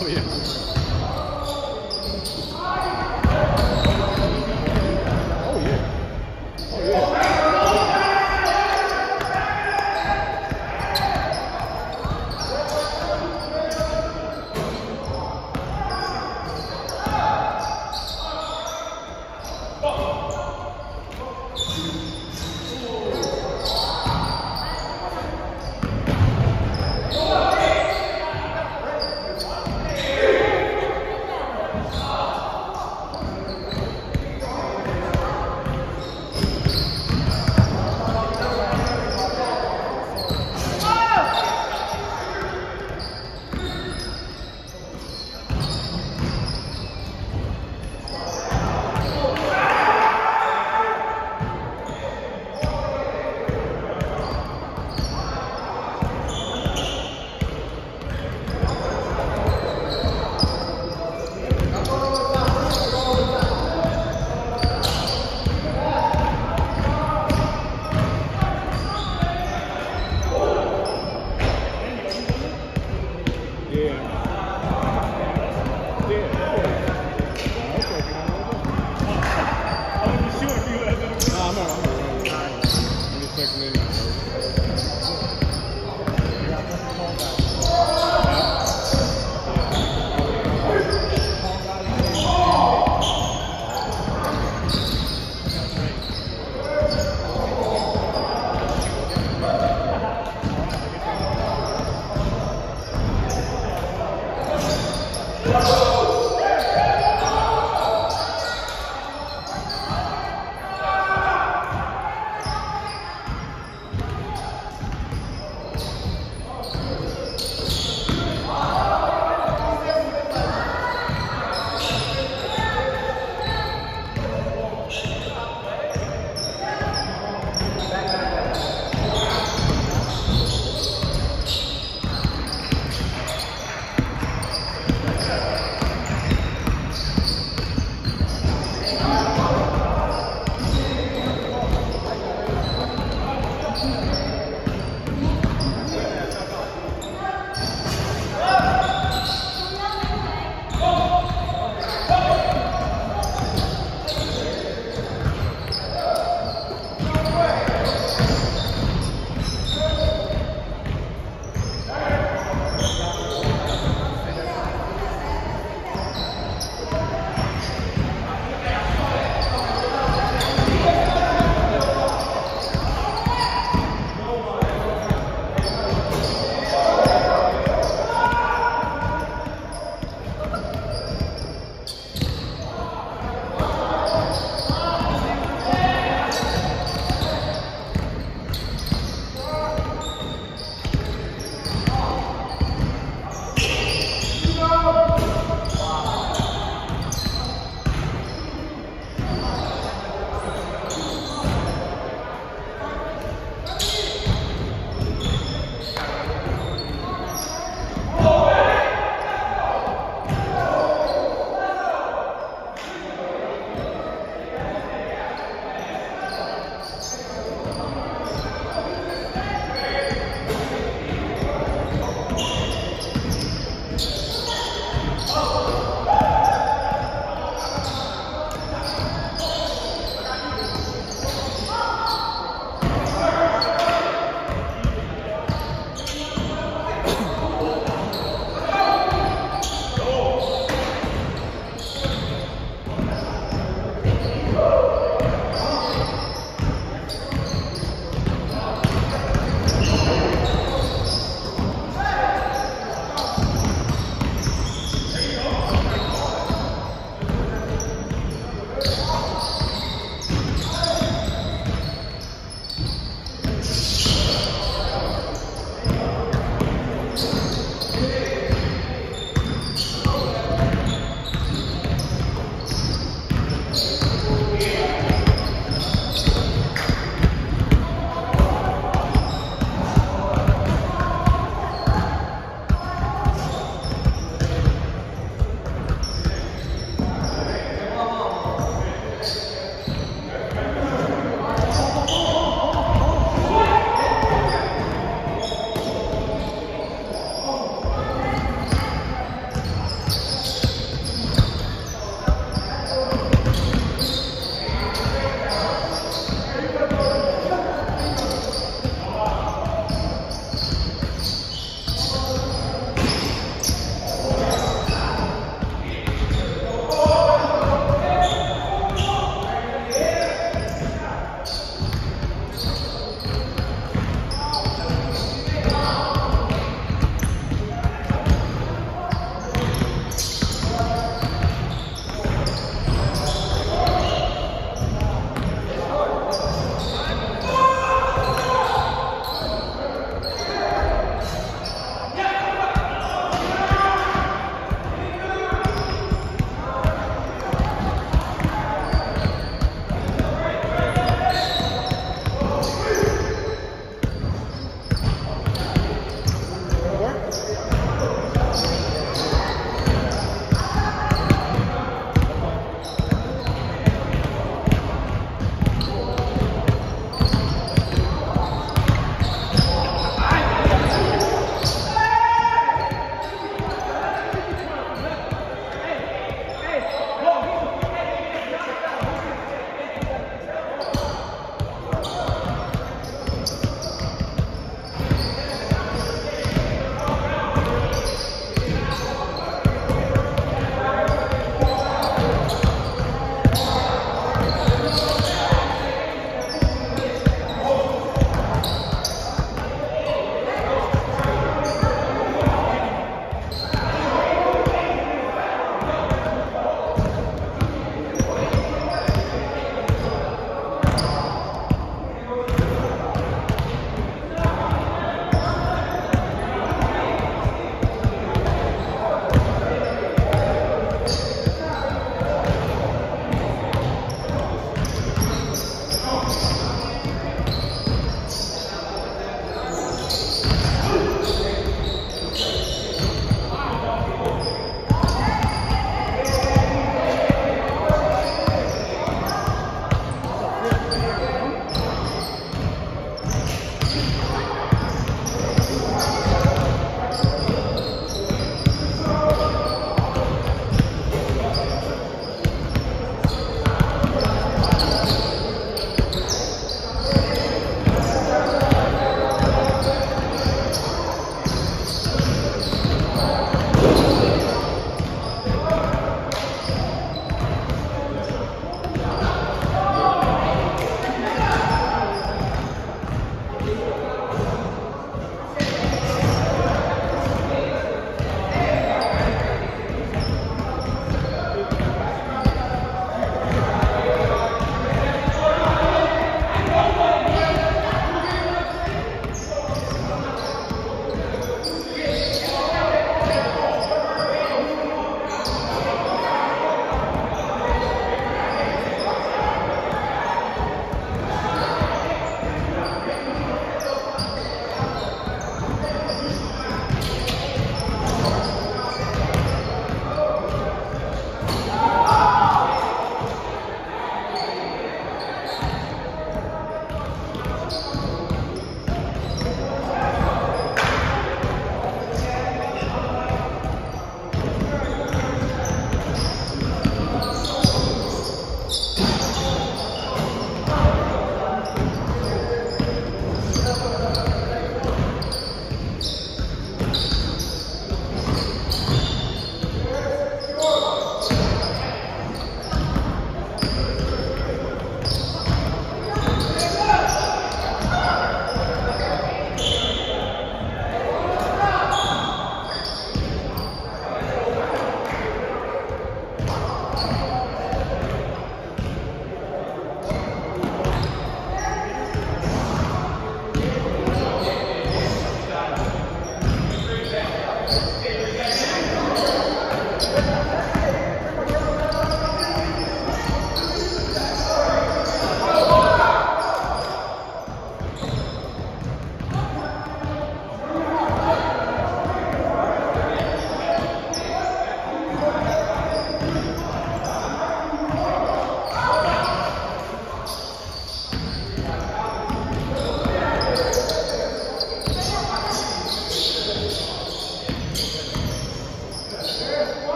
Oh yeah.